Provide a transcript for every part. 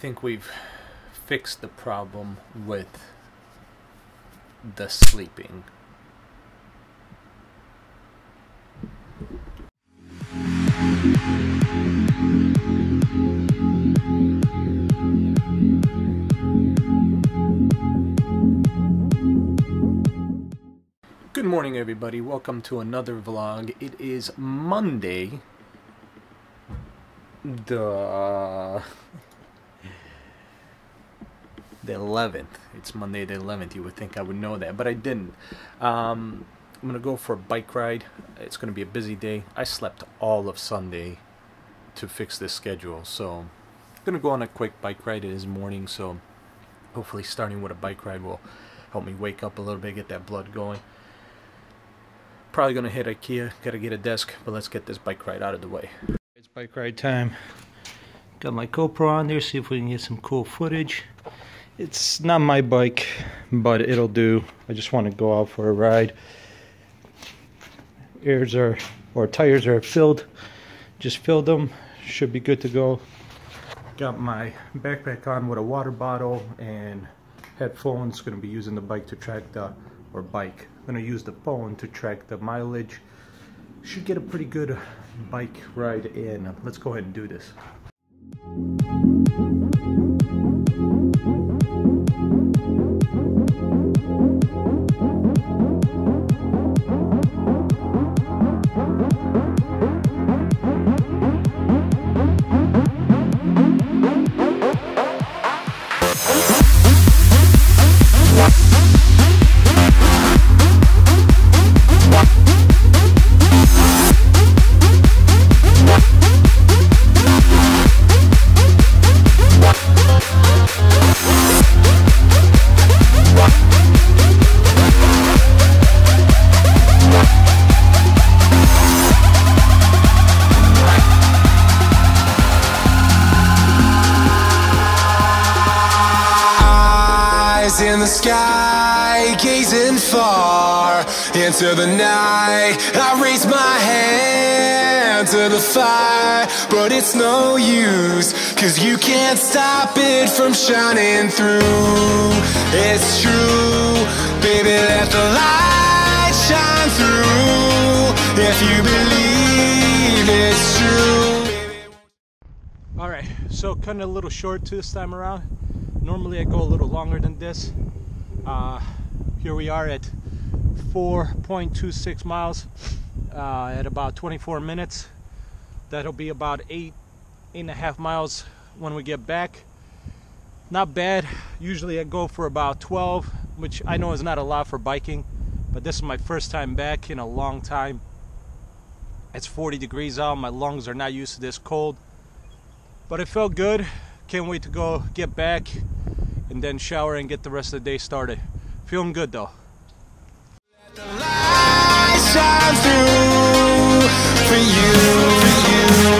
think we've fixed the problem with the sleeping. Good morning, everybody. Welcome to another vlog. It is Monday. The the 11th. It's Monday the 11th. You would think I would know that, but I didn't. Um, I'm gonna go for a bike ride. It's gonna be a busy day. I slept all of Sunday to fix this schedule, so I'm gonna go on a quick bike ride. It is morning, so hopefully starting with a bike ride will help me wake up a little bit, get that blood going. Probably gonna hit IKEA. Gotta get a desk, but let's get this bike ride out of the way. It's bike ride time. Got my GoPro on there. See if we can get some cool footage. It's not my bike, but it'll do. I just want to go out for a ride. Airs are or tires are filled. Just filled them. Should be good to go. Got my backpack on with a water bottle and headphones. Going to be using the bike to track the or bike. Going to use the phone to track the mileage. Should get a pretty good bike ride in. Let's go ahead and do this. Sky, gazing far into the night. I raise my hand to the fire, but it's no use, cause you can't stop it from shining through. It's true, baby, let the light shine through. If you believe it's true. All right, so cutting a little short this time around. Normally I go a little longer than this. Uh, here we are at 4.26 miles uh, at about 24 minutes. That'll be about eight, eight and a half miles when we get back. Not bad. Usually I go for about 12, which I know is not a lot for biking, but this is my first time back in a long time. It's 40 degrees out. My lungs are not used to this cold but it felt good can't wait to go get back and then shower and get the rest of the day started. Feeling good though. For you, for you,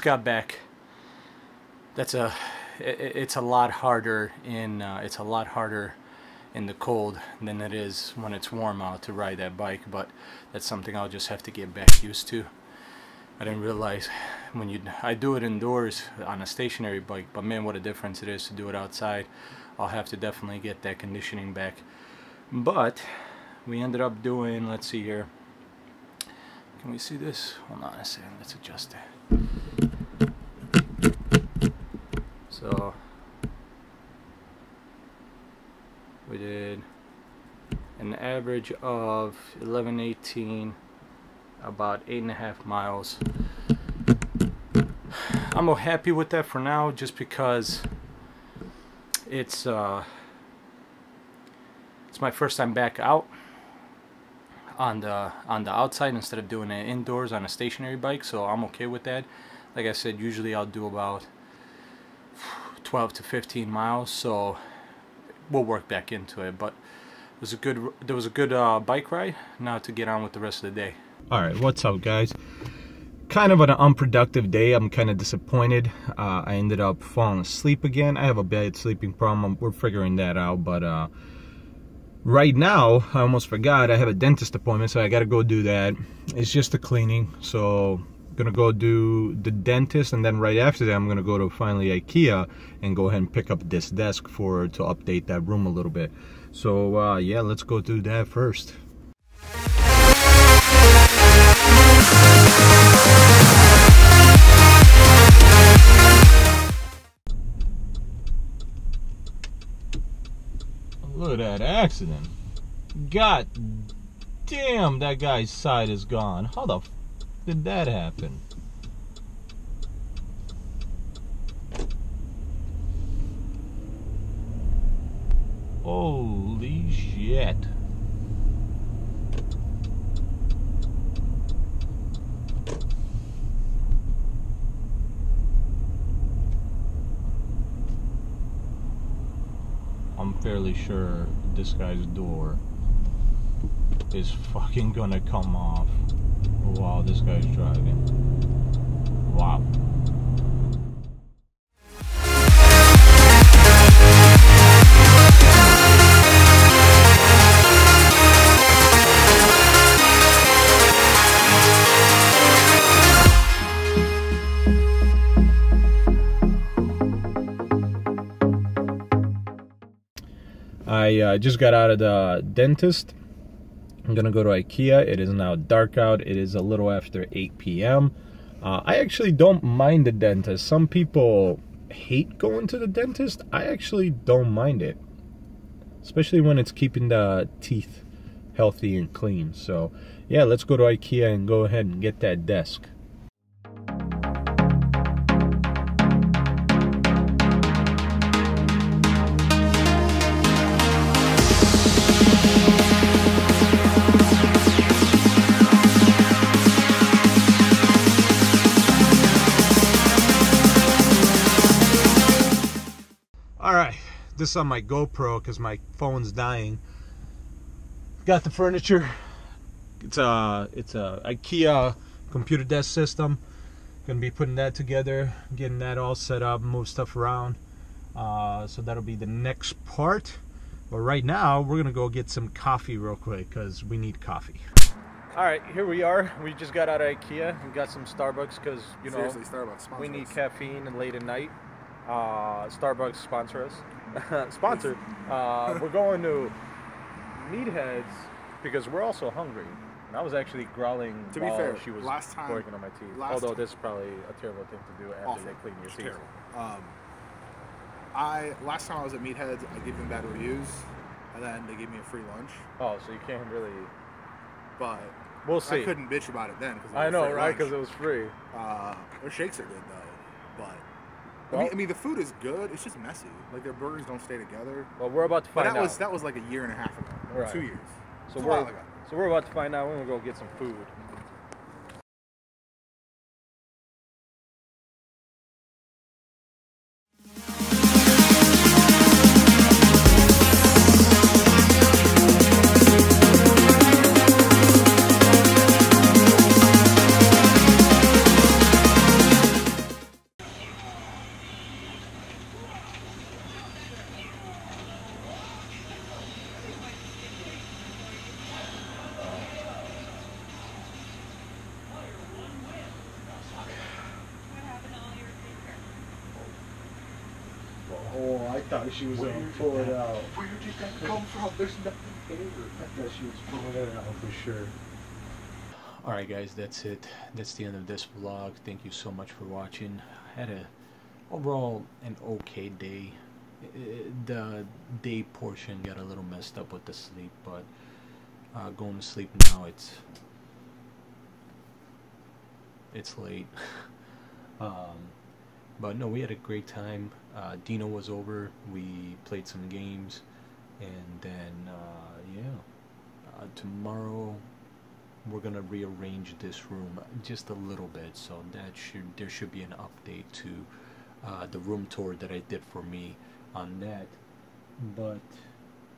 just got back that's a it's a lot harder in uh, it's a lot harder in the cold than it is when it's warm out to ride that bike but that's something I'll just have to get back used to. I didn't realize when you I do it indoors on a stationary bike but man what a difference it is to do it outside. I'll have to definitely get that conditioning back. But we ended up doing let's see here. Can we see this? Hold on a second let's adjust it so we did an average of 1118 about eight and a half miles I'm happy with that for now just because it's uh It's my first time back out on the on the outside instead of doing it indoors on a stationary bike, so I'm okay with that. Like I said, usually I'll do about 12 to 15 miles, so we'll work back into it. But it was a good there was a good uh, bike ride. Now to get on with the rest of the day. All right, what's up, guys? Kind of an unproductive day. I'm kind of disappointed. Uh, I ended up falling asleep again. I have a bad sleeping problem. We're figuring that out, but uh, right now I almost forgot. I have a dentist appointment, so I got to go do that. It's just a cleaning, so gonna go do the dentist and then right after that I'm gonna go to finally Ikea and go ahead and pick up this desk for to update that room a little bit so uh, yeah let's go do that first Look at that accident. God damn, that guy's side is gone. How the did that happen? Holy shit. I'm fairly sure this guy's door is fucking gonna come off while this guy's driving. Wow. I uh, just got out of the dentist I'm gonna go to IKEA. It is now dark out. It is a little after 8 p.m. Uh, I actually don't mind the dentist. Some people hate going to the dentist. I actually don't mind it, especially when it's keeping the teeth healthy and clean. So, yeah, let's go to IKEA and go ahead and get that desk. This on my GoPro because my phone's dying. Got the furniture. It's a it's a IKEA computer desk system. Gonna be putting that together, getting that all set up, move stuff around. Uh, so that'll be the next part. But right now, we're gonna go get some coffee real quick because we need coffee. All right, here we are. We just got out of IKEA and got some Starbucks because you know Starbucks we need caffeine and late at night. Uh, Starbucks sponsor us. sponsor. Uh, we're going to Meatheads because we're also hungry. And I was actually growling to be fair, she was last time, working on my teeth. Although this is probably a terrible thing to do after awful. they clean your It's teeth. Um, I last time I was at Meatheads, I gave them bad reviews, and then they gave me a free lunch. Oh, so you can't really. But We'll see. I couldn't bitch about it then because I know, right? Because it was free. uh, their shakes are good though, but. I, mean, I mean, the food is good. It's just messy. Like their burgers don't stay together. Well, we're about to But find that out. was that was like a year and a half ago, Right. two years. so we're while ago. so we're about to find out. We're gonna go get some food. Thought she was gonna pull it out. Where did that come from? There's nothing here. I thought she was pulling it out for sure. Alright guys, that's it. That's the end of this vlog. Thank you so much for watching. I had a overall an okay day. The day portion got a little messed up with the sleep, but uh, going to sleep now it's it's late. um, but no, we had a great time. Uh, Dino was over. We played some games, and then uh, tomorrow we're gonna rearrange this room just a little bit. So that should there should be an update to uh, the room tour that I did for me on that. But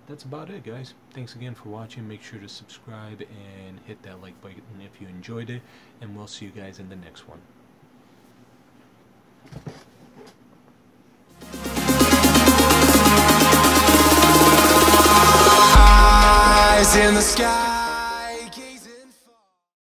that's about it guys. Thanks again for watching. Make sure to subscribe and hit that like button if you enjoyed it. And we'll see you guys in the next one Eyes in the sky